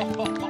Oh.